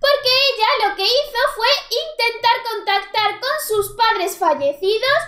porque ella lo que hizo fue intentar contactar con sus padres fallecidos,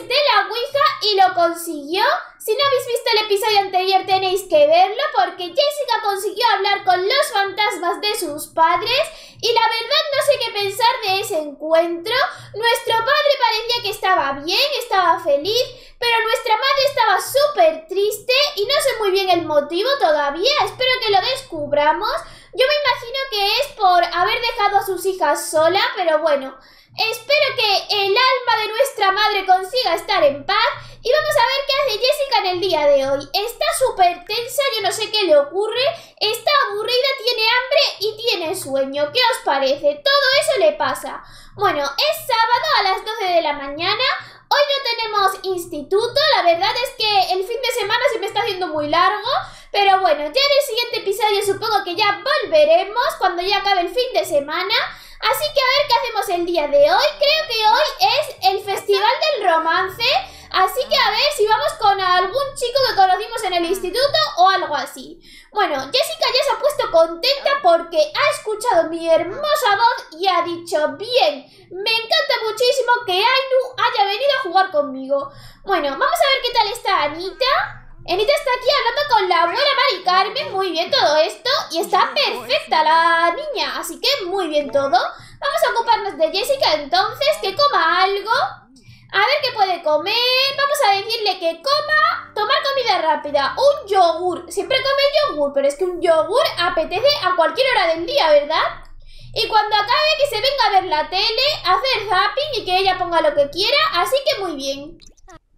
de la Ouija y lo consiguió. Si no habéis visto el episodio anterior tenéis que verlo porque Jessica consiguió hablar con los fantasmas de sus padres y la verdad no sé qué pensar de ese encuentro. Nuestro padre parecía que estaba bien, estaba feliz, pero nuestra madre estaba súper triste y no sé muy bien el motivo todavía. Espero que lo descubramos. Yo me imagino que es por haber dejado a sus hijas sola, pero bueno, espero que el alma de nuestra madre consiga estar en paz y vamos a ver qué hace Jessica en el día de hoy. Está súper tensa, yo no sé qué le ocurre, está aburrida, tiene hambre y tiene sueño. ¿Qué os parece? Todo eso le pasa. Bueno, es sábado a las 12 de la mañana. Hoy no tenemos instituto, la verdad es que el fin de semana se me está haciendo muy largo, pero bueno, ya en el siguiente episodio supongo que ya volveremos cuando ya acabe el fin de semana. Así que a ver qué hacemos el día de hoy. Creo que hoy es el Festival del Romance. Así que a ver si vamos con algún chico que conocimos en el instituto o algo así. Bueno, Jessica ya se ha puesto contenta porque ha escuchado mi hermosa voz y ha dicho, bien, me encanta muchísimo que Ainu haya venido a jugar conmigo. Bueno, vamos a ver qué tal está Anita. Anita está aquí hablando con la abuela Mari Carmen, muy bien todo esto, y está perfecta la niña, así que muy bien todo. Vamos a ocuparnos de Jessica entonces, que coma algo. A ver qué puede comer. Vamos a decirle que coma, tomar comida rápida, un yogur. Siempre come yogur, pero es que un yogur apetece a cualquier hora del día, ¿verdad? Y cuando acabe que se venga a ver la tele, hacer zapping y que ella ponga lo que quiera, así que muy bien.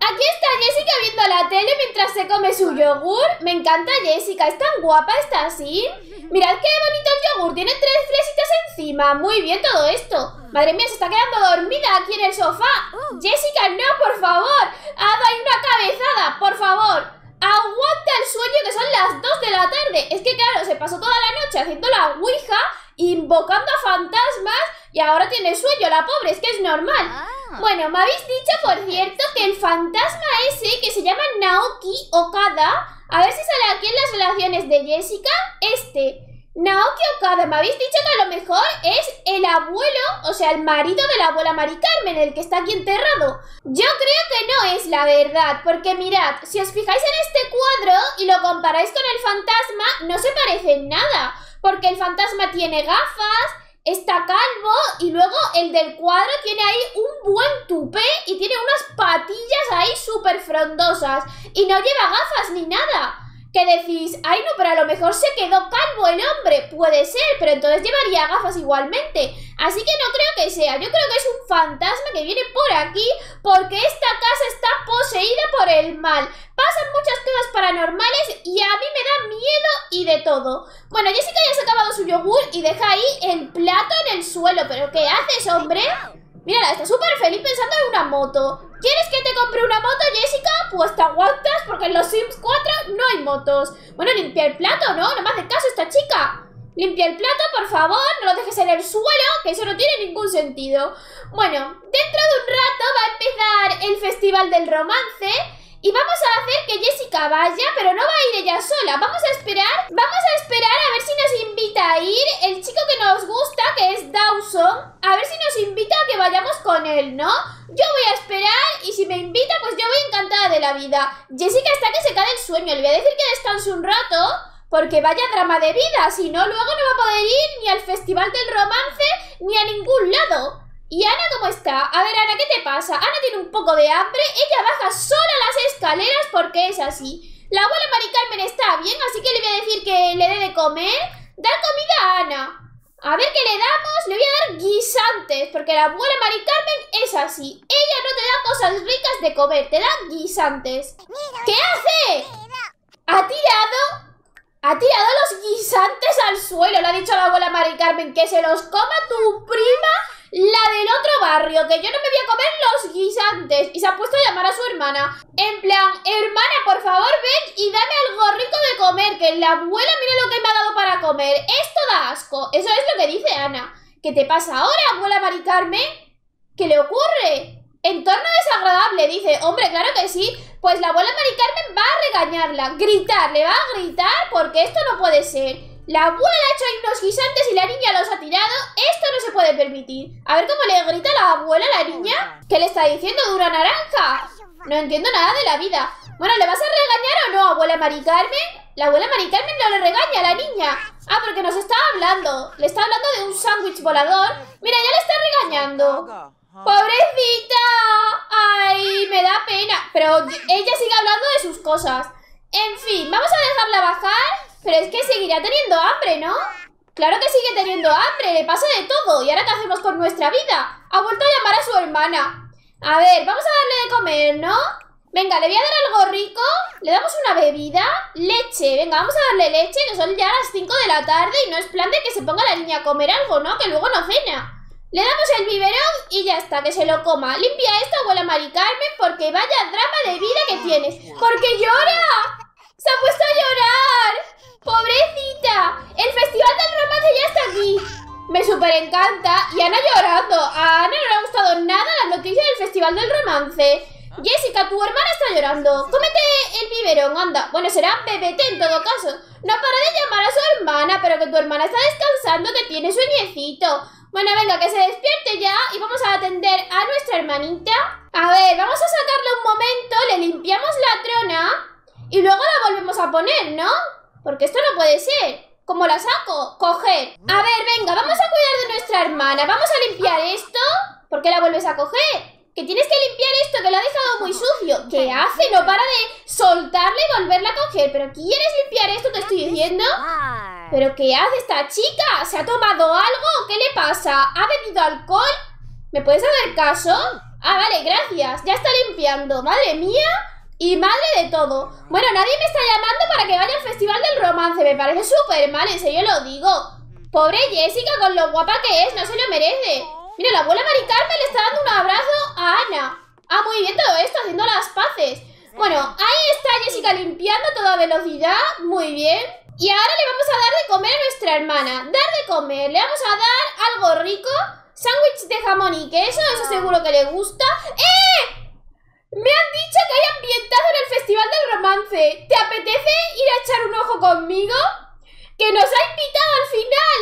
Aquí está Jessica viendo la tele mientras se come su yogur. Me encanta Jessica, es tan guapa, está así. Mirad qué bonito el yogur, tiene tres fresitas encima. Muy bien todo esto. Madre mía, se está quedando dormida aquí en el sofá. Jessica, no, por favor. Ha dado una cabezada, por favor. Aguanta el sueño que son las 2 de la tarde. Es que claro, se pasó toda la noche haciendo la ouija, invocando a fantasmas y ahora tiene sueño, la pobre, es que es normal. Bueno, me habéis dicho, por cierto, que el fantasma ese que se llama Naoki Okada, a ver si sale aquí en las relaciones de Jessica, este. Naoki Okada, me habéis dicho que a lo mejor es el abuelo, o sea, el marido de la abuela Mari Carmen, el que está aquí enterrado. Yo creo que no es la verdad, porque mirad, si os fijáis en este cuadro y lo comparáis con el fantasma, no se parece en nada, porque el fantasma tiene gafas, está calvo y luego el del cuadro tiene ahí un buen tupé y tiene unas patillas ahí súper frondosas y no lleva gafas ni nada. Que decís, ay no, pero a lo mejor se quedó calvo el hombre. Puede ser, pero entonces llevaría gafas igualmente. Así que no creo que sea. Yo creo que es un fantasma que viene por aquí porque esta casa está poseída por el mal. Pasan muchas cosas paranormales y a mí me da miedo y de todo. Bueno, Jessica ya se ha acabado su yogur y deja ahí el plato en el suelo. ¿Pero qué haces, hombre? Mira, está súper feliz pensando en una moto. ¿Quieres que te compre una moto, Jessica? Pues te aguantas porque en los Sims 4 no hay motos. Bueno, limpia el plato, ¿no? No me hace caso esta chica. Limpia el plato, por favor, no lo dejes en el suelo, que eso no tiene ningún sentido. Bueno, dentro de un rato va a empezar el Festival del Romance y vamos a hacer que Jessica vaya, pero no va a ir ella sola. Vamos a esperar, vamos a esperar a ver si nos invita a ir el chico que nos gusta, que es Dawson. A ver si nos invita a que vayamos con él, ¿no? Yo voy a esperar y si me invita, pues yo voy encantada de la vida. Jessica está que se cae el sueño. Le voy a decir que descanse un rato, porque vaya drama de vida. Si no, luego no va a poder ir ni al Festival del Romance ni a ningún lado. ¿Y Ana cómo está? A ver, Ana, ¿qué te pasa? Ana tiene un poco de hambre, ella baja sola las escaleras porque es así. La abuela Mari Carmen está bien, así que le voy a decir que le dé de comer. Dar comida a Ana. A ver qué le damos, le voy a dar guisantes, porque la abuela Mari Carmen es así. Ella no te da cosas ricas de comer, te da guisantes. ¿Qué hace? ¿Ha tirado? Ha tirado los guisantes al suelo, le ha dicho la abuela Mari Carmen, que se los coma tu prima la del otro barrio, que yo no me voy a comer los guisantes. Y se ha puesto a llamar a su hermana. En plan, hermana, por favor, ven y dame algo rico de comer. Que la abuela mira lo que me ha dado para comer. Esto da asco. Eso es lo que dice Ana. ¿Qué te pasa ahora, abuela Mari Carmen? ¿Qué le ocurre? Entorno desagradable, dice. Hombre, claro que sí. Pues la abuela Mari Carmen va a regañarla, gritar, le va a gritar porque esto no puede ser. La abuela ha hecho unos guisantes y la niña los ha tirado. Esto no se puede permitir. A ver cómo le grita la abuela a la niña. ¿Qué le está diciendo? ¿Dura naranja? No entiendo nada de la vida. Bueno, ¿le vas a regañar o no, abuela Mari Carmen? La abuela Mari Carmen no le regaña a la niña. Ah, porque nos está hablando. Le está hablando de un sándwich volador. Mira, ya le está regañando. ¡Pobrecita! ¡Ay, me da pena! Pero ella sigue hablando de sus cosas. En fin, vamos a dejarla bajar. Pero es que seguirá teniendo hambre, ¿no? Claro que sigue teniendo hambre, le pasa de todo. ¿Y ahora qué hacemos con nuestra vida? Ha vuelto a llamar a su hermana. A ver, vamos a darle de comer, ¿no? Venga, le voy a dar algo rico. Le damos una bebida. Leche. Venga, vamos a darle leche, que son ya las 5 de la tarde y no es plan de que se ponga la niña a comer algo, ¿no? Que luego no cena. Le damos el biberón y ya está, que se lo coma. Limpia esto, abuela Mari Carmen, porque vaya drama de vida que tienes. ¡Porque llora! ¡Se ha puesto a llorar! ¡Pobrecita! El festival del romance ya está aquí. Me super encanta. Y Ana llorando. A Ana no le ha gustado nada la noticia del festival del romance. Jessica, tu hermana está llorando. Cómete el biberón, anda. Bueno, será bebete en todo caso. No para de llamar a su hermana, pero que tu hermana está descansando, que tiene sueñecito. Bueno, venga, que se despierte ya y vamos a atender a nuestra hermanita. A ver, vamos a sacarle un momento, le limpiamos la trona y luego la volvemos a poner, ¿no? Porque esto no puede ser. ¿Cómo la saco? Coger. A ver, venga, vamos a cuidar de nuestra hermana. Vamos a limpiar esto. ¿Por qué la vuelves a coger? Que tienes que limpiar esto, que lo ha dejado muy sucio. ¿Qué hace? No para de soltarla y volverla a coger. ¿Pero quieres limpiar esto, te estoy diciendo? ¿Pero qué hace esta chica? ¿Se ha tomado algo? ¿Qué le pasa? ¿Ha bebido alcohol? ¿Me puedes hacer caso? Ah, vale, gracias. Ya está limpiando. Madre mía y madre de todo. Bueno, nadie me está llamando para que vaya al Festival del Romance. Me parece súper mal, en serio lo digo. Pobre Jessica, con lo guapa que es, no se lo merece. Mira, la abuela Mari Carmen le está dando un abrazo a Ana. Ah, muy bien todo esto, haciendo las paces. Bueno, ahí está Jessica limpiando a toda velocidad. Muy bien. Y ahora le vamos a dar de comer a nuestra hermana. Dar de comer. Le vamos a dar algo rico. Sándwich de jamón y queso. Eso seguro que le gusta. ¡Eh! Me han dicho que hay ambientado en el Festival del Romance. ¿Te apetece ir a echar un ojo conmigo? Que nos ha invitado al final.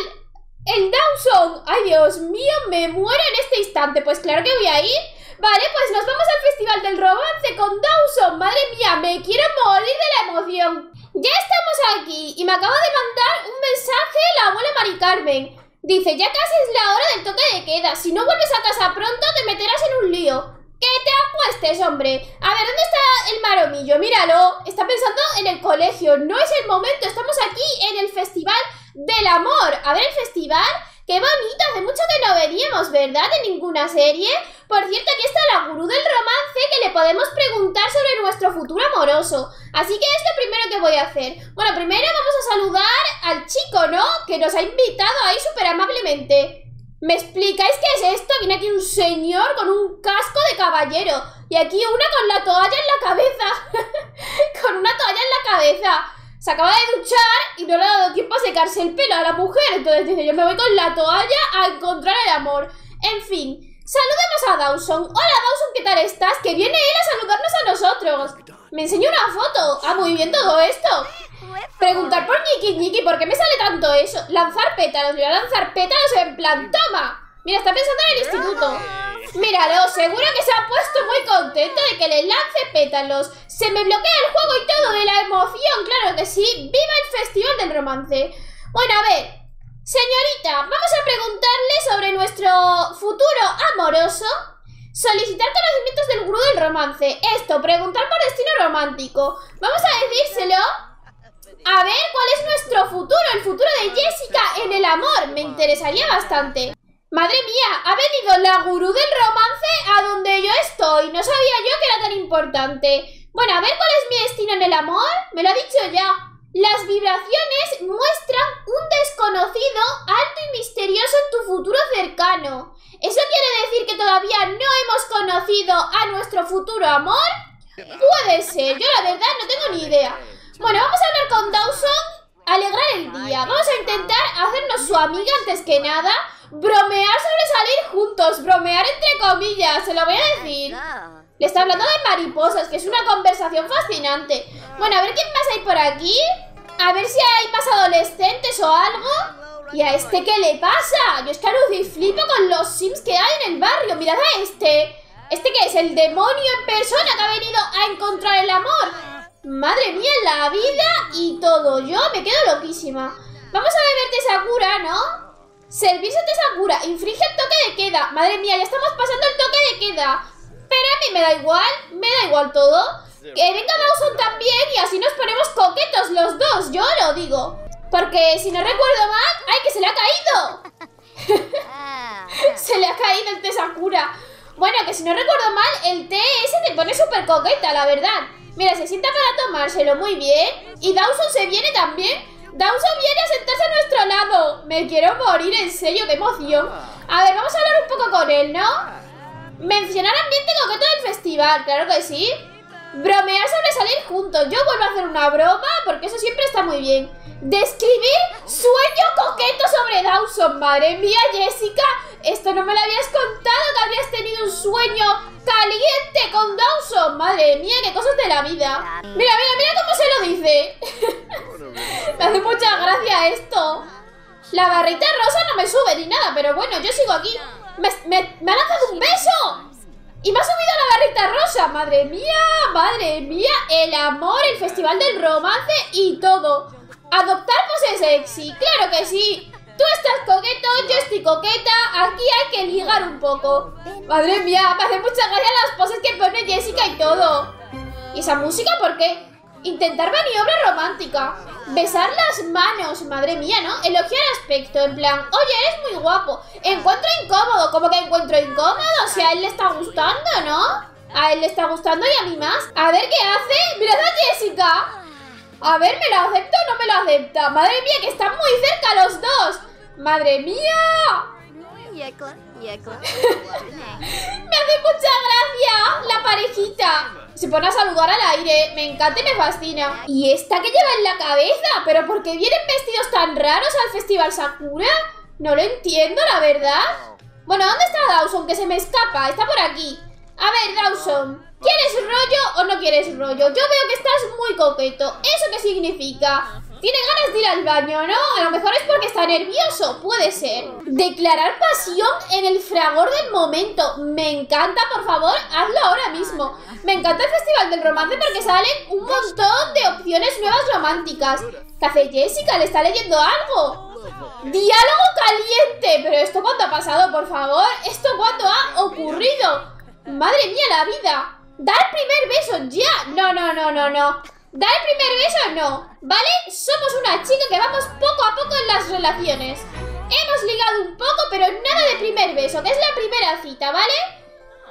El Dawson. Ay, Dios mío, me muero en este instante. Pues claro que voy a ir. Vale, pues nos vamos al Festival del Romance con Dawson. Madre mía, me quiero morir de la emoción. Ya estamos aquí y me acaba de mandar un mensaje la abuela Mari Carmen. Dice, ya casi es la hora del toque de queda. Si no vuelves a casa pronto te meterás en un lío. ¡Que te apuestes, hombre! A ver, ¿dónde está el maromillo? Míralo. Está pensando en el colegio. No es el momento. Estamos aquí en el Festival del Amor. A ver, el festival Qué bonito, hace mucho que no veníamos, ¿verdad? De ninguna serie. Por cierto, aquí está la gurú del romance que le podemos preguntar sobre nuestro futuro amoroso. Así que es lo primero que voy a hacer. Bueno, primero vamos a saludar al chico, ¿no? Que nos ha invitado ahí súper amablemente. ¿Me explicáis qué es esto? Viene aquí un señor con un casco de caballero. Y aquí una con la toalla en la cabeza. con una toalla en la cabeza se acaba de duchar y no le ha dado tiempo a secarse el pelo a la mujer. Entonces dice, yo me voy con la toalla a encontrar el amor. En fin, saludemos a Dawson. Hola Dawson, ¿qué tal estás? Que viene él a saludarnos a nosotros. Me enseñó una foto. Ah, muy bien todo esto. Preguntar por Niki Niki, ¿por qué me sale tanto eso? Lanzar pétalos, voy a lanzar pétalos en plan, toma. Mira, está pensando en el instituto. Míralo, seguro que se ha puesto muy contento de que le lance pétalos. Se me bloquea el juego y todo de la emoción, claro que sí. ¡Viva el Festival del Romance! Bueno, a ver, señorita, vamos a preguntarle sobre nuestro futuro amoroso. Solicitar conocimientos del gurú del romance. Esto, preguntar por destino romántico. Vamos a decírselo. A ver, ¿cuál es nuestro futuro? El futuro de Jessica en el amor. Me interesaría bastante. Madre mía, ha venido la gurú del romance a donde yo estoy. No sabía yo que era tan importante. Bueno, a ver cuál es mi destino en el amor. Me lo ha dicho ya. Las vibraciones muestran un desconocido alto y misterioso en tu futuro cercano. ¿Eso quiere decir que todavía no hemos conocido a nuestro futuro amor? Puede ser, yo la verdad no tengo ni idea. Bueno, vamos a hablar con Dawson, alegrar el día. Vamos a intentar hacernos su amiga antes que nada bromear sobre salir juntos, bromear entre comillas, se lo voy a decir. Le está hablando de mariposas, que es una conversación fascinante. Bueno, a ver quién más hay por aquí. A ver si hay más adolescentes o algo. ¿Y a este qué le pasa? Yo es que y flipo con los sims que hay en el barrio. Mirad a este. ¿Este qué es? El demonio en persona que ha venido a encontrar el amor. Madre mía, la vida y todo. Yo me quedo loquísima. Vamos a beber de Sakura, ¿no? Servicio de Sakura. Infringe el toque de queda. Madre mía, ya estamos pasando el toque de queda. Pero a mí me da igual. Me da igual todo. Que venga Dawson también y así nos ponemos coquetos los dos. Yo lo digo. Porque si no recuerdo mal... ¡Ay, que se le ha caído! se le ha caído el té Sakura. Bueno, que si no recuerdo mal, el té ese te pone súper coqueta, la verdad. Mira, se sienta para tomárselo muy bien. Y Dawson se viene también. Dawson viene a sentarse a nuestro lado. Me quiero morir, en serio, qué emoción. A ver, vamos a hablar un poco con él, ¿no? Mencionar ambiente coqueto del festival, claro que sí. Bromear sobre salir juntos. Yo vuelvo a hacer una broma porque eso siempre está muy bien. Describir sueño coqueto sobre Dawson. Madre mía, Jessica, esto no me lo habías contado que habías tenido un sueño caliente con Dawson. Madre mía, qué cosas de la vida. Mira, mira, mira cómo se lo dice. me hace mucha gracia esto. La barrita rosa no me sube ni nada, pero bueno, yo sigo aquí. Me, me, ha lanzado un beso. Y me Madre mía, madre mía. El amor, el festival del romance y todo. Adoptar pose sexy. Claro que sí. Tú estás coqueto, yo estoy coqueta. Aquí hay que ligar un poco. Madre mía, me hace mucha gracia las poses que pone Jessica y todo. ¿Y esa música por qué? Intentar maniobra romántica. Besar las manos, madre mía, ¿no? Elogiar aspecto, en plan, oye, eres muy guapo. Encuentro incómodo, ¿cómo que encuentro incómodo? Si a él le está gustando, ¿no? A él le está gustando y a mí más. A ver qué hace. Mirad a Jessica. A ver, ¿me lo acepta o no me lo acepta? Madre mía, que están muy cerca los dos. ¡Madre mía! me hace mucha gracia la parejita. Se pone a saludar al aire. Me encanta y me fascina. ¿Y esta que lleva en la cabeza? ¿Pero por qué vienen vestidos tan raros al Festival Sakura? No lo entiendo, la verdad. Bueno, ¿dónde está Dawson? Que se me escapa. Está por aquí. A ver, Dawson. ¿Quieres rollo o no quieres rollo? Yo veo que estás muy coqueto. ¿Eso qué significa? Tiene ganas de ir al baño, ¿no? A lo mejor es porque está nervioso, puede ser. Declarar pasión en el fragor del momento. Me encanta, por favor, hazlo ahora mismo. Me encanta el Festival del Romance porque salen un montón de opciones nuevas románticas. ¿Qué hace Jessica? ¿Le está leyendo algo? Diálogo caliente. ¿Pero esto cuándo ha pasado, por favor? ¿Esto cuándo ha ocurrido? Madre mía, la vida. Da el primer beso ya. No, no, no, no, no. ¿Da el primer beso no? ¿Vale? Somos una chica que vamos poco a poco en las relaciones. Hemos ligado un poco, pero nada de primer beso, que es la primera cita, ¿vale?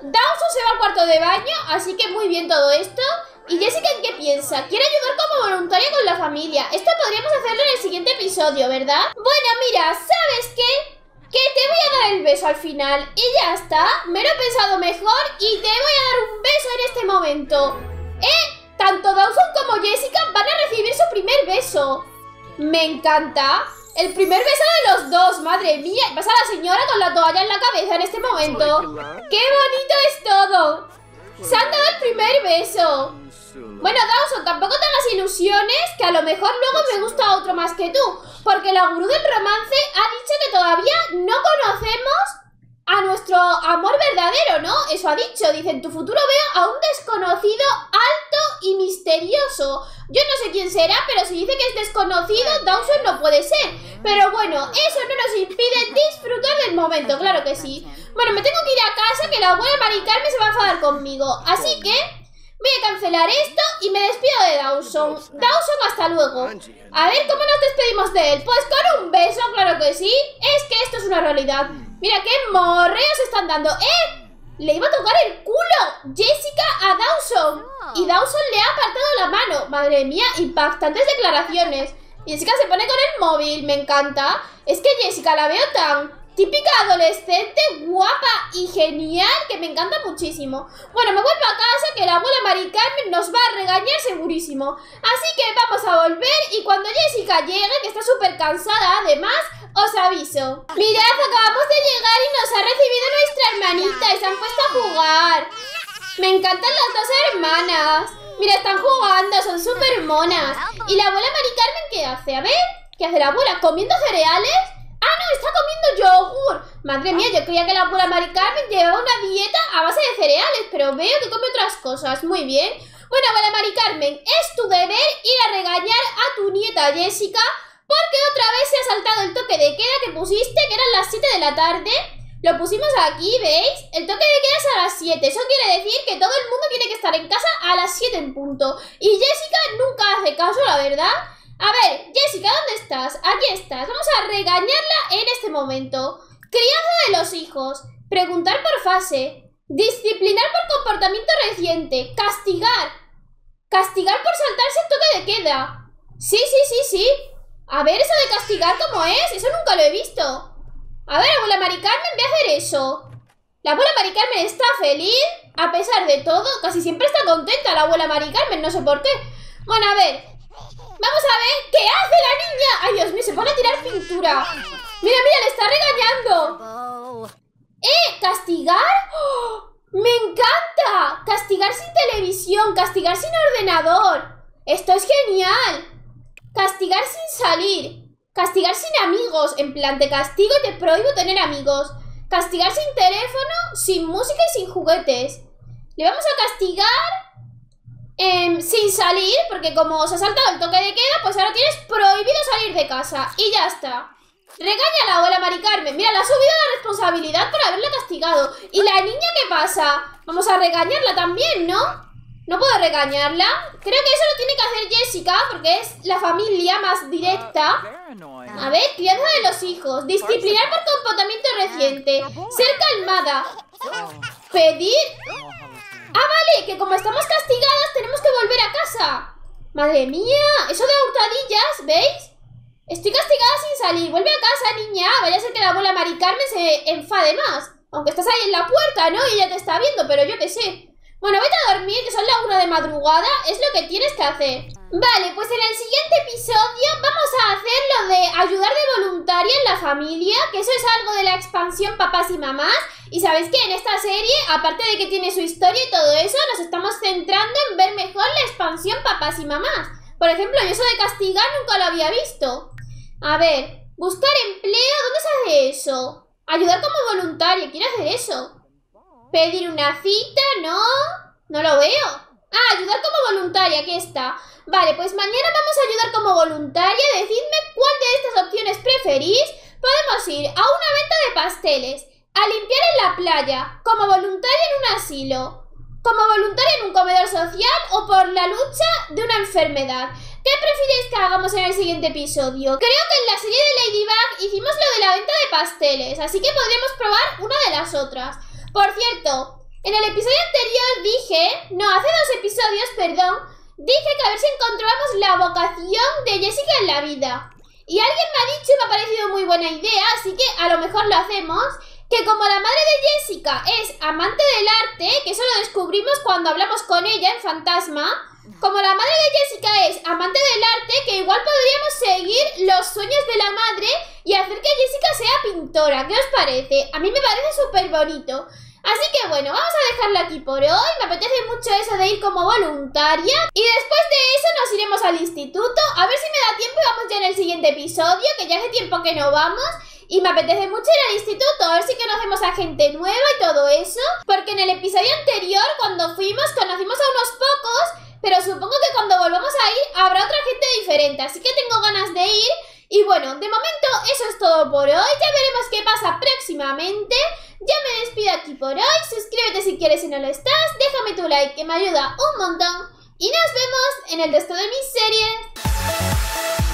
Dawson se va al cuarto de baño, así que muy bien todo esto. ¿Y Jessica en qué piensa? Quiere ayudar como voluntaria con la familia. Esto podríamos hacerlo en el siguiente episodio, ¿verdad? Bueno, mira, ¿sabes qué? Que te voy a dar el beso al final y ya está. Me lo he pensado mejor y te voy a dar un beso en este momento. ¿Eh? Tanto Dawson como Jessica van a recibir su primer beso. Me encanta. El primer beso de los dos, madre mía. Pasa la señora con la toalla en la cabeza en este momento. ¡Qué bonito es todo! Se han dado el primer beso. Bueno, Dawson, tampoco te hagas ilusiones que a lo mejor luego me gusta otro más que tú. Porque la gurú del romance ha dicho que todavía no conocemos a nuestro amor verdadero, ¿no? Eso ha dicho. Dice, en tu futuro veo a un desconocido alto y misterioso. Yo no sé quién será, pero si dice que es desconocido, Dawson no puede ser. Pero bueno, eso no nos impide disfrutar del momento, claro que sí. Bueno, me tengo que ir a casa, que la abuela Mari se va a enfadar conmigo. Así que voy a cancelar esto y me despido de Dawson. Dawson, hasta luego. A ver, ¿cómo nos despedimos de él? Pues con un beso, claro que sí. Es que esto es una realidad. Mira qué morreos están dando. ¡Eh! Le iba a tocar el culo Jessica a Dawson. Y Dawson le ha apartado la mano. Madre mía, impactantes declaraciones. Jessica se pone con el móvil, me encanta. Es que Jessica la veo tan típica adolescente, guapa y genial, que me encanta muchísimo. Bueno, me vuelvo a casa, que la abuela Mari Carmen nos va a regañar segurísimo. Así que vamos a volver y cuando Jessica llegue, que está súper cansada además, os aviso. Mirad, acabamos de llegar y nos ha recibido nuestra hermanita y se han puesto a jugar. Me encantan las dos hermanas. Mira, están jugando, son súper monas. ¿Y la abuela Mari Carmen qué hace? A ver, ¿qué hace la abuela? ¿Comiendo cereales? ¡Ah, no! ¡Está comiendo yogur! Madre mía, yo creía que la abuela Mari Carmen llevaba una dieta a base de cereales, pero veo que come otras cosas. Muy bien. Bueno, abuela Mari Carmen, es tu deber ir a regañar a tu nieta Jessica porque otra vez se ha saltado el toque de queda que pusiste, que eran las 7 de la tarde. Lo pusimos aquí, ¿veis? El toque de queda es a las 7. Eso quiere decir que todo el mundo tiene que estar en casa a las 7 en punto. Y Jessica nunca hace caso, la verdad. A ver, Jessica, ¿dónde estás? Aquí estás. Vamos a regañarla en este momento. Crianza de los hijos. Preguntar por fase. Disciplinar por comportamiento reciente. Castigar. Castigar por saltarse el toque de queda. Sí, sí, sí, sí. A ver, eso de castigar, ¿cómo es? Eso nunca lo he visto. A ver, abuela Mari Carmen, voy a hacer eso. La abuela Mari Carmen está feliz, a pesar de todo. Casi siempre está contenta la abuela Mari Carmen, no sé por qué. Bueno, a ver. Vamos a ver qué hace la niña. Ay, Dios mío, se pone a tirar pintura. Mira, mira, le está regañando. ¿Eh? ¿Castigar? ¡Oh! ¡Me encanta! Castigar sin televisión, castigar sin ordenador. Esto es genial. Castigar sin salir. Castigar sin amigos. En plan, te castigo y te prohíbo tener amigos. Castigar sin teléfono, sin música y sin juguetes. Le vamos a castigar em, sin salir, porque como se ha saltado el toque de queda, pues ahora tienes prohibido salir de casa. Y ya está. Regaña a la abuela Mari Carmen. Mira, le ha subido la responsabilidad por haberla castigado. ¿Y la niña qué pasa? Vamos a regañarla también, ¿no? ¿No puedo regañarla? Creo que eso lo tiene que hacer Jessica porque es la familia más directa. A ver, crianza de los hijos. Disciplinar por comportamiento reciente. Ser calmada. Pedir... Ah, vale, que como estamos castigadas tenemos que volver a casa. Madre mía, eso de hurtadillas, ¿veis? Estoy castigada sin salir. Vuelve a casa, niña. Vaya a ser que la abuela Mari Carmen se enfade más. Aunque estás ahí en la puerta, ¿no? Y ella te está viendo, pero yo qué sé. Bueno, vete a dormir, que son las una de madrugada, es lo que tienes que hacer. Vale, pues en el siguiente episodio vamos a hacer lo de ayudar de voluntaria en la familia, que eso es algo de la expansión papás y mamás. Y sabéis que en esta serie, aparte de que tiene su historia y todo eso, nos estamos centrando en ver mejor la expansión papás y mamás. Por ejemplo, yo eso de castigar nunca lo había visto. A ver, buscar empleo, ¿dónde se hace eso? Ayudar como voluntaria, quiero hacer eso. Pedir una cita, ¿no? No lo veo. Ah, ayudar como voluntaria, aquí está. Vale, pues mañana vamos a ayudar como voluntaria. Decidme cuál de estas opciones preferís. Podemos ir a una venta de pasteles, a limpiar en la playa, como voluntaria en un asilo, como voluntaria en un comedor social o por la lucha de una enfermedad. ¿Qué preferís que hagamos en el siguiente episodio? Creo que en la serie de Ladybug hicimos lo de la venta de pasteles, así que podríamos probar una de las otras. Por cierto, en el episodio anterior dije, no, hace dos episodios, perdón, dije que a ver si encontrábamos la vocación de Jessica en la vida. Y alguien me ha dicho me ha parecido muy buena idea, así que a lo mejor lo hacemos, que como la madre de Jessica es amante del arte, que eso lo descubrimos cuando hablamos con ella en Fantasma, como la madre de Jessica es amante del arte, que igual podríamos seguir los sueños de la madre y hacer que Jessica sea pintora. ¿Qué os parece? A mí me parece súper bonito. Así que bueno, vamos a dejarlo aquí por hoy. Me apetece mucho eso de ir como voluntaria. Y después de eso nos iremos al instituto. A ver si me da tiempo y vamos ya en el siguiente episodio, que ya hace tiempo que no vamos. Y me apetece mucho ir al instituto, a ver si conocemos a gente nueva y todo eso. Porque en el episodio anterior, cuando fuimos, conocimos a unos pocos pero supongo que cuando volvamos a ir habrá otra gente diferente, así que tengo ganas de ir. Y bueno, de momento eso es todo por hoy, ya veremos qué pasa próximamente. Ya me despido aquí por hoy, suscríbete si quieres y no lo estás, déjame tu like que me ayuda un montón. Y nos vemos en el resto de mis series.